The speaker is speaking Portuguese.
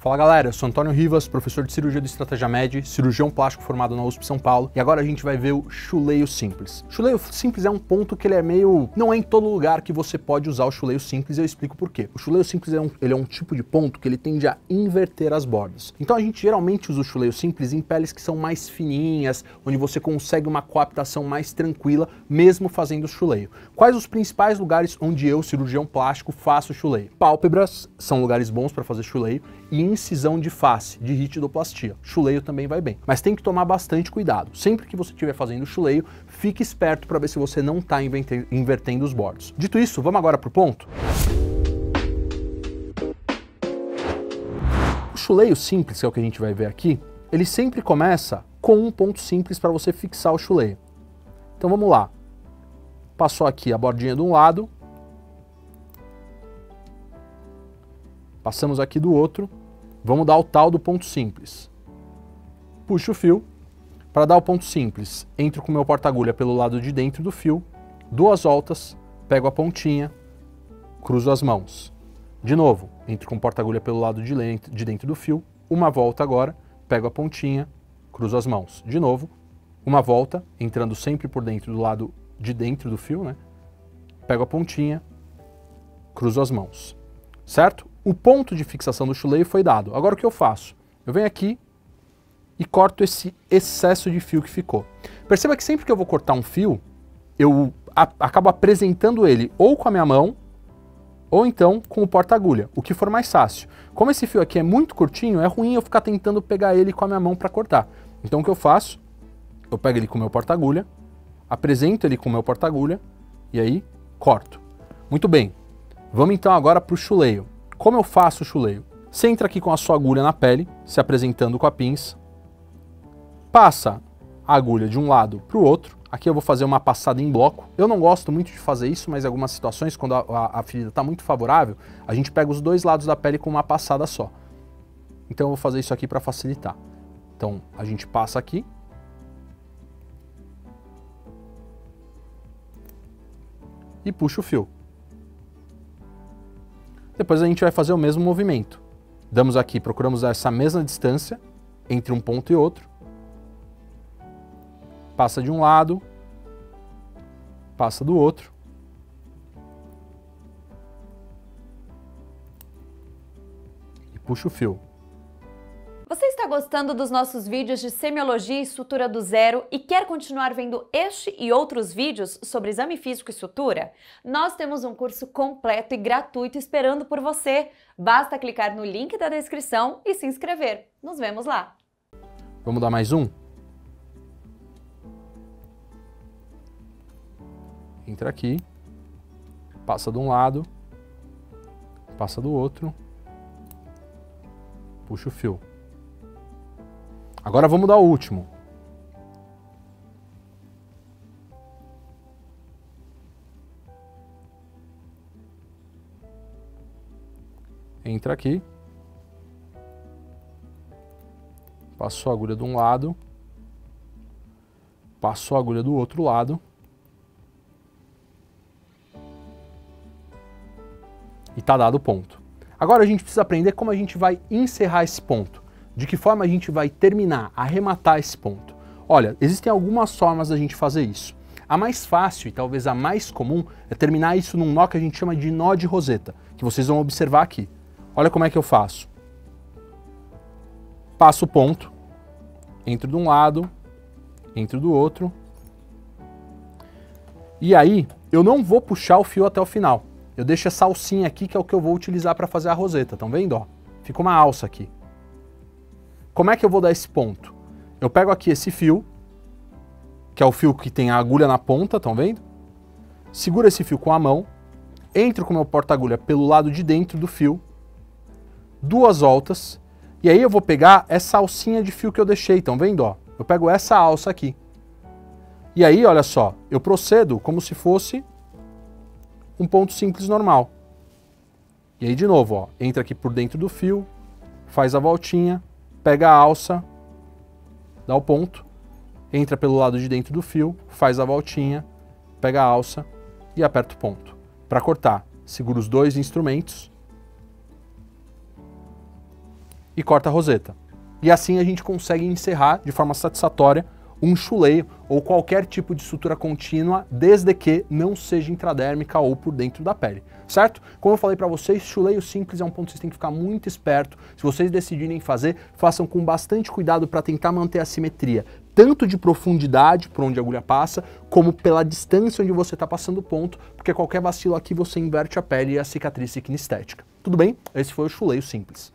Fala galera, eu sou Antônio Rivas, professor de cirurgia do Estratégia Med, cirurgião plástico formado na USP São Paulo, e agora a gente vai ver o chuleio simples. Chuleio simples é um ponto que ele é meio... não é em todo lugar que você pode usar o chuleio simples e eu explico por quê. O chuleio simples é um, ele é um tipo de ponto que ele tende a inverter as bordas. Então a gente geralmente usa o chuleio simples em peles que são mais fininhas, onde você consegue uma coaptação mais tranquila, mesmo fazendo o chuleio. Quais os principais lugares onde eu, cirurgião plástico, faço chuleio? Pálpebras são lugares bons para fazer chuleio, e incisão de face, de ritidoplastia. Chuleio também vai bem. Mas tem que tomar bastante cuidado. Sempre que você estiver fazendo chuleio, fique esperto para ver se você não está invertendo os bordos. Dito isso, vamos agora para o ponto? O chuleio simples, que é o que a gente vai ver aqui, ele sempre começa com um ponto simples para você fixar o chuleio. Então vamos lá. Passou aqui a bordinha de um lado, passamos aqui do outro, Vamos dar o tal do ponto simples. Puxo o fio. Para dar o ponto simples, entro com o meu porta-agulha pelo lado de dentro do fio, duas voltas, pego a pontinha, cruzo as mãos. De novo, entro com o porta-agulha pelo lado de dentro do fio, uma volta agora, pego a pontinha, cruzo as mãos. De novo, uma volta, entrando sempre por dentro do lado de dentro do fio, né? Pego a pontinha, cruzo as mãos. Certo? O ponto de fixação do chuleio foi dado. Agora o que eu faço? Eu venho aqui e corto esse excesso de fio que ficou. Perceba que sempre que eu vou cortar um fio, eu acabo apresentando ele ou com a minha mão ou então com o porta-agulha, o que for mais fácil. Como esse fio aqui é muito curtinho, é ruim eu ficar tentando pegar ele com a minha mão para cortar. Então o que eu faço? Eu pego ele com o meu porta-agulha, apresento ele com o meu porta-agulha e aí corto. Muito bem, vamos então agora para o chuleio. Como eu faço o chuleio? Você entra aqui com a sua agulha na pele, se apresentando com a pinça, passa a agulha de um lado para o outro. Aqui eu vou fazer uma passada em bloco. Eu não gosto muito de fazer isso, mas em algumas situações, quando a, a, a ferida está muito favorável, a gente pega os dois lados da pele com uma passada só. Então eu vou fazer isso aqui para facilitar. Então a gente passa aqui. E puxa o fio. Depois a gente vai fazer o mesmo movimento. Damos aqui, procuramos essa mesma distância entre um ponto e outro. Passa de um lado, passa do outro. E puxa o fio. Você está gostando dos nossos vídeos de semiologia e sutura do zero e quer continuar vendo este e outros vídeos sobre exame físico e sutura? Nós temos um curso completo e gratuito esperando por você. Basta clicar no link da descrição e se inscrever. Nos vemos lá! Vamos dar mais um? Entra aqui, passa de um lado, passa do outro, puxa o fio. Agora vamos dar o último. Entra aqui. Passou a agulha de um lado. Passou a agulha do outro lado. E tá dado o ponto. Agora a gente precisa aprender como a gente vai encerrar esse ponto. De que forma a gente vai terminar, arrematar esse ponto? Olha, existem algumas formas da gente fazer isso. A mais fácil e talvez a mais comum é terminar isso num nó que a gente chama de nó de roseta, que vocês vão observar aqui. Olha como é que eu faço. Passo o ponto, entro de um lado, entro do outro. E aí, eu não vou puxar o fio até o final. Eu deixo essa alcinha aqui que é o que eu vou utilizar para fazer a roseta, estão vendo? Ó, fica uma alça aqui. Como é que eu vou dar esse ponto? Eu pego aqui esse fio, que é o fio que tem a agulha na ponta, estão vendo? Seguro esse fio com a mão, entro com o meu porta-agulha pelo lado de dentro do fio, duas voltas, e aí eu vou pegar essa alcinha de fio que eu deixei, estão vendo? Ó? Eu pego essa alça aqui. E aí, olha só, eu procedo como se fosse um ponto simples normal. E aí, de novo, ó, entra aqui por dentro do fio, faz a voltinha, pega a alça, dá o ponto, entra pelo lado de dentro do fio, faz a voltinha, pega a alça e aperta o ponto. Para cortar, segura os dois instrumentos e corta a roseta. E assim a gente consegue encerrar de forma satisfatória um chuleio ou qualquer tipo de sutura contínua, desde que não seja intradérmica ou por dentro da pele, certo? Como eu falei para vocês, chuleio simples é um ponto que vocês têm que ficar muito esperto. Se vocês decidirem fazer, façam com bastante cuidado para tentar manter a simetria, tanto de profundidade por onde a agulha passa, como pela distância onde você está passando o ponto, porque qualquer vacilo aqui você inverte a pele e a cicatriz fica inestética. Tudo bem? Esse foi o chuleio simples.